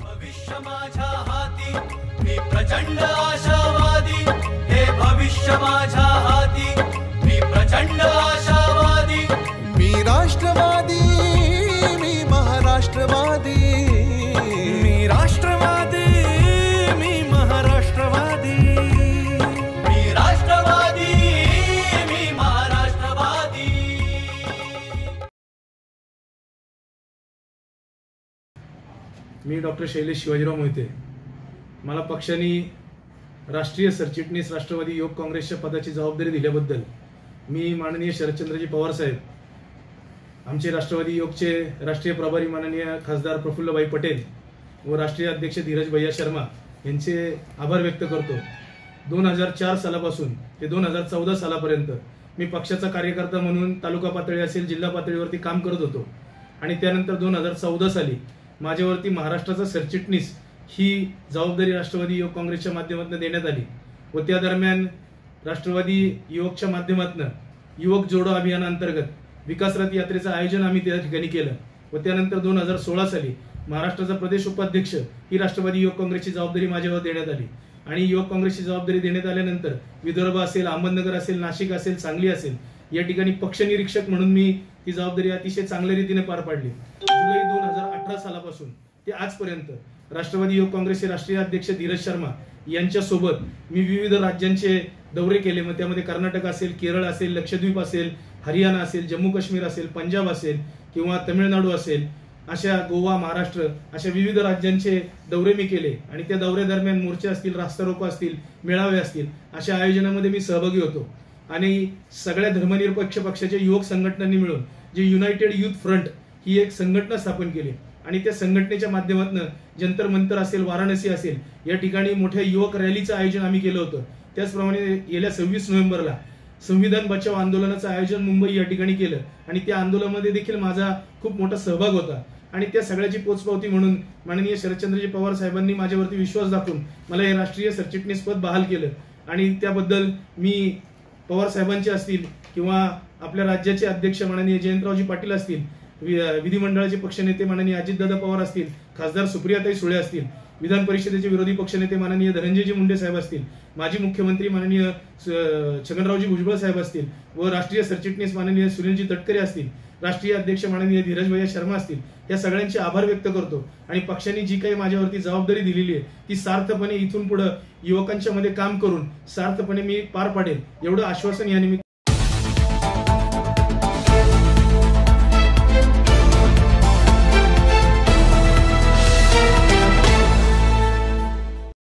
भविष्य माझ्या हाती मी प्रचंड आशावादी. हे भविष्य माझ्या हाती मी प्रचंड मी डॉक्टर शैलेश शिवाजीराव मोहिते. मला पक्षाने राष्ट्रीय सरचिटणीस राष्ट्रवादी योग काँग्रेसच्या पदाची जबाबदारी दिल्याबद्दल मी माननीय शरदचंद्रजी पवार साहेब आमचे राष्ट्रवादी योगचे राष्ट्रीय प्रभारी माननीय खासदार प्रफुल्लभाई पटेल व राष्ट्रीय अध्यक्ष धीरज भैया शर्मा यांचे आभार व्यक्त करतो. दोन हजार चार सालापासून ते दोन हजार चौदा सालापर्यंत मी पक्षाचा कार्यकर्ता म्हणून तालुका पातळी असेल जिल्हा पातळीवरती काम करत होतो. आणि त्यानंतर दोन हजार चौदा साली माझ्यावरती महाराष्ट्राचा सरचिटणीस ही जबाबदारी राष्ट्रवादी युवक काँग्रेसच्या माध्यमातून देण्यात आली व त्या दरम्यान राष्ट्रवादी युवकच्या माध्यमातून युवक जोडो अभियानाअंतर्गत विकासरथ यात्रेचं आयोजन आम्ही त्या ठिकाणी केलं व त्यानंतर दोन हजार सोळा साली महाराष्ट्राचा प्रदेश उपाध्यक्ष ही राष्ट्रवादी युवक काँग्रेसची जबाबदारी माझ्यावर देण्यात आली. आणि युवक काँग्रेसची जबाबदारी देण्यात आल्यानंतर विदर्भ असेल अहमदनगर असेल नाशिक असेल सांगली असेल या ठिकाणी पक्षनिरीक्षक म्हणून मी ती जबाबदारी अतिशय चांगल्या रीतीने पार पाडली. जुलै दोन हजार अठरा सालापासून ते आजपर्यंत राष्ट्रवादी युवक काँग्रेसचे राष्ट्रीय अध्यक्ष धीरज शर्मा यांच्या सोबत मी विविध राज्यांचे दौरे केले. मग त्यामध्ये कर्नाटक असेल केरळ असेल लक्षद्वीप असेल हरियाणा असेल जम्मू काश्मीर असेल पंजाब असेल किंवा तमिळनाडू असेल अशा गोवा महाराष्ट्र अशा विविध राज्यांचे दौरे मी केले. आणि त्या दौऱ्यादरम्यान मोर्चे असतील रास्ता रोको असतील मेळावे असतील अशा आयोजनामध्ये मी सहभागी होतो. आणि सगळ्या धर्मनिरपेक्ष पक्षाच्या युवक संघटनांनी मिळून जे युनायटेड युथ फ्रंट ही एक संघटना स्थापन केली. आणि त्या संघटनेच्या माध्यमातून जंतर मंतर असेल वाराणसी असेल या ठिकाणी मोठ्या युवक रॅलीचं आयोजन आम्ही केलं होतं. त्याचप्रमाणे गेल्या सव्वीस नोव्हेंबरला संविधान बचाव आंदोलनाचं आयोजन मुंबई या ठिकाणी केलं. आणि त्या आंदोलनामध्ये देखील माझा खूप मोठा सहभाग होता. आणि त्या सगळ्याची पोचपावती म्हणून माननीय शरदचंद्रजी पवार साहेबांनी माझ्यावरती विश्वास दाखवून मला हे राष्ट्रीय सरचिटणीस पद बहाल केलं. आणि त्याबद्दल मी पवार साहेबांचे असतील किंवा आपल्या राज्याचे अध्यक्ष माननीय जयंतरावजी पाटील असतील वि- विधिमंडळाचे पक्षनेते माननीय अजितदादा पवार असतील खासदार सुप्रियाताई सुळे असतील विधान परिषदेचे विरोधी पक्षनेते माननीय धनंजयजी मुंडे साहेब असतील माजी मुख्यमंत्री माननीय छगनरावजी भुजबळ साहेब असतील व राष्ट्रीय सरचिटणीस माननीय सुनीलजी तटकरे असतील राष्ट्रीय अध्यक्ष माननीय धीरज भैया शर्मा असतील या सगळ्यांचे आभार व्यक्त करतो. आणि पक्षाने जी काही माझ्यावरती जबाबदारी दिलेली आहे ती सार्थपणे इथून पुढे युवकांच्या मध्ये काम करून सार्थपणे मी पार पाडेल एवढं आश्वासन या निमित्त